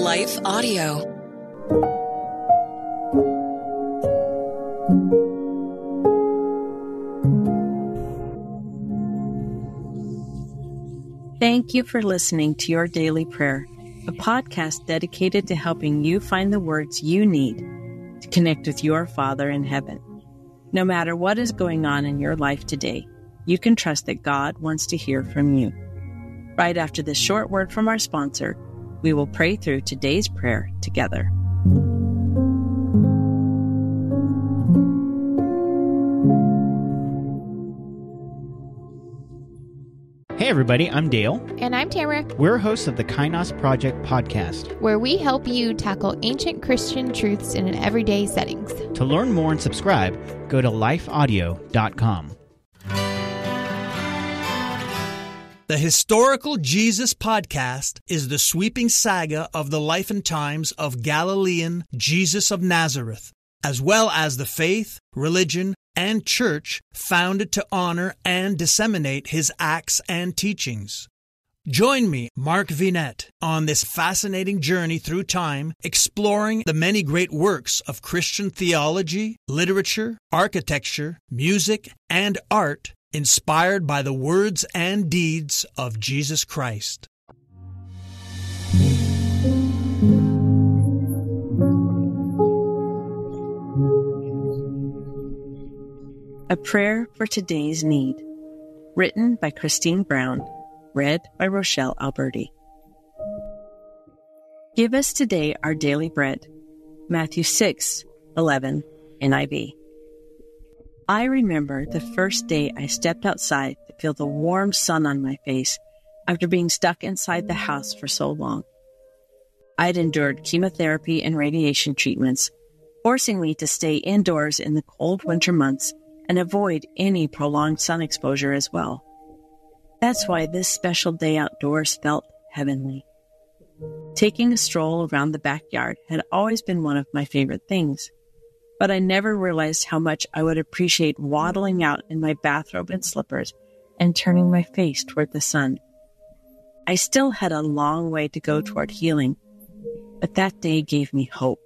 Life Audio. Thank you for listening to Your Daily Prayer, a podcast dedicated to helping you find the words you need to connect with your Father in heaven. No matter what is going on in your life today, you can trust that God wants to hear from you. Right after this short word from our sponsor, we will pray through today's prayer together. Hey, everybody, I'm Dale. And I'm Tamara, We're hosts of the Kainos Project podcast. where we help you tackle ancient Christian truths in an everyday settings. To learn more and subscribe, go to lifeaudio.com. The Historical Jesus Podcast is the sweeping saga of the life and times of Galilean Jesus of Nazareth, as well as the faith, religion, and church founded to honor and disseminate his acts and teachings. Join me, Mark Vinette, on this fascinating journey through time, exploring the many great works of Christian theology, literature, architecture, music, and art inspired by the words and deeds of Jesus Christ. A prayer for today's need. Written by Kristine Brown. Read by Rochelle Alberti. Give us today our daily bread. Matthew 6, 11, NIV. I remember the first day I stepped outside to feel the warm sun on my face after being stuck inside the house for so long. I'd endured chemotherapy and radiation treatments, forcing me to stay indoors in the cold winter months and avoid any prolonged sun exposure as well. That's why this special day outdoors felt heavenly. Taking a stroll around the backyard had always been one of my favorite things, but I never realized how much I would appreciate waddling out in my bathrobe and slippers and turning my face toward the sun. I still had a long way to go toward healing, but that day gave me hope.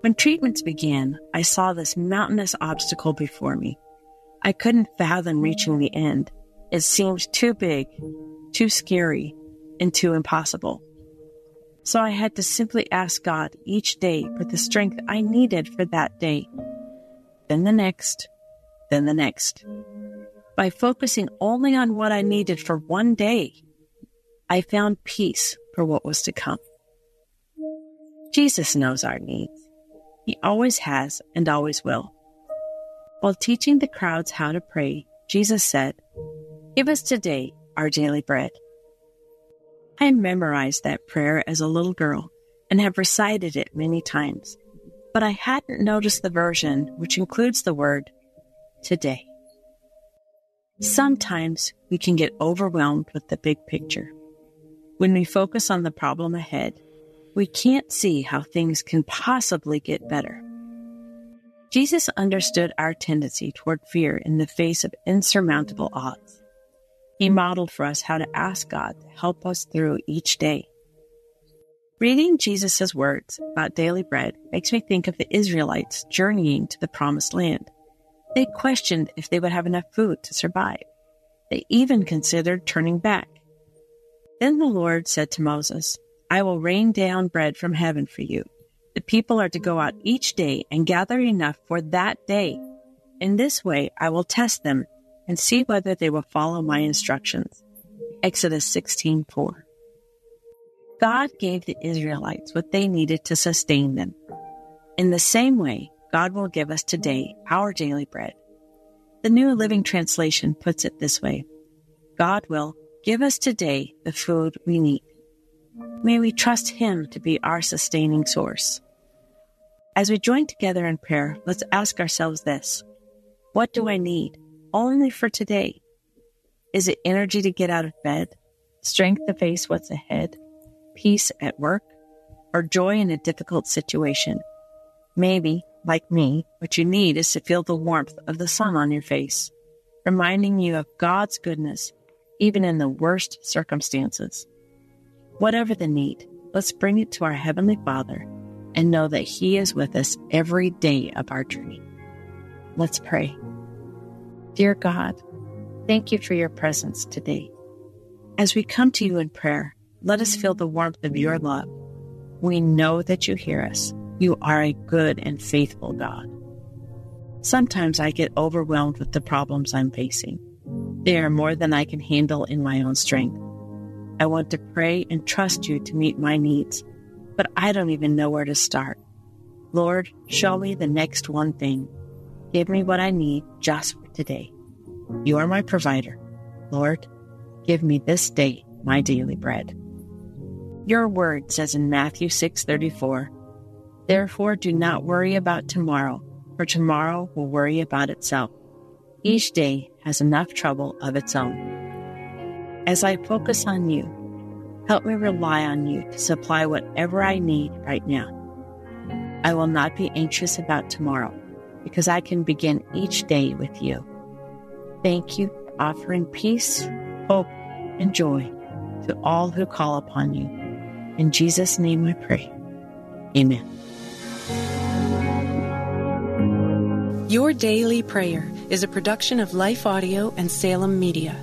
When treatments began, I saw this mountainous obstacle before me. I couldn't fathom reaching the end. It seemed too big, too scary, and too impossible. So I had to simply ask God each day for the strength I needed for that day, then the next, then the next. By focusing only on what I needed for one day, I found peace for what was to come. Jesus knows our needs. He always has and always will. While teaching the crowds how to pray, Jesus said, Give us today our daily bread. I memorized that prayer as a little girl and have recited it many times, but I hadn't noticed the version which includes the word today. Sometimes we can get overwhelmed with the big picture. When we focus on the problem ahead, we can't see how things can possibly get better. Jesus understood our tendency toward fear in the face of insurmountable odds. He modeled for us how to ask God to help us through each day. Reading Jesus' words about daily bread makes me think of the Israelites journeying to the promised land. They questioned if they would have enough food to survive. They even considered turning back. Then the Lord said to Moses, I will rain down bread from heaven for you. The people are to go out each day and gather enough for that day. In this way, I will test them and see whether they will follow my instructions. Exodus 16:4. God gave the Israelites what they needed to sustain them. In the same way, God will give us today our daily bread. The New Living Translation puts it this way God will give us today the food we need. May we trust Him to be our sustaining source. As we join together in prayer, let's ask ourselves this What do I need only for today? Is it energy to get out of bed, strength to face what's ahead, peace at work, or joy in a difficult situation? Maybe, like me, what you need is to feel the warmth of the sun on your face, reminding you of God's goodness, even in the worst circumstances. Whatever the need, let's bring it to our Heavenly Father and know that He is with us every day of our journey. Let's pray. Dear God, thank you for your presence today. As we come to you in prayer, let us feel the warmth of your love. We know that you hear us. You are a good and faithful God. Sometimes I get overwhelmed with the problems I'm facing. They are more than I can handle in my own strength. I want to pray and trust you to meet my needs, but I don't even know where to start. Lord, show me the next one thing. Give me what I need just today. You are my provider. Lord, give me this day my daily bread. Your word says in Matthew 6:34, Therefore do not worry about tomorrow, for tomorrow will worry about itself. Each day has enough trouble of its own. As I focus on you, help me rely on you to supply whatever I need right now. I will not be anxious about tomorrow because I can begin each day with you. Thank you for offering peace, hope, and joy to all who call upon you. In Jesus' name I pray. Amen. Your Daily Prayer is a production of Life Audio and Salem Media.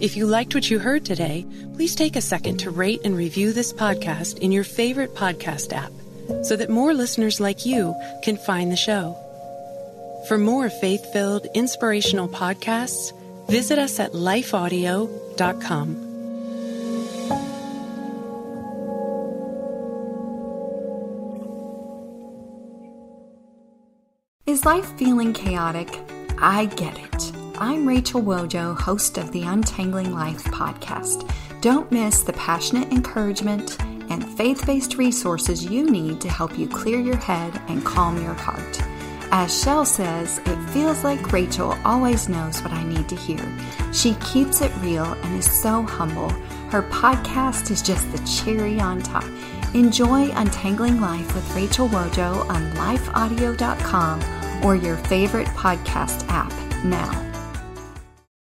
If you liked what you heard today, please take a second to rate and review this podcast in your favorite podcast app so that more listeners like you can find the show. For more faith filled, inspirational podcasts, visit us at lifeaudio.com. Is life feeling chaotic? I get it. I'm Rachel Wojo, host of the Untangling Life podcast. Don't miss the passionate encouragement and faith based resources you need to help you clear your head and calm your heart. As Shell says, it feels like Rachel always knows what I need to hear. She keeps it real and is so humble. Her podcast is just the cherry on top. Enjoy Untangling Life with Rachel Wojo on lifeaudio.com or your favorite podcast app now.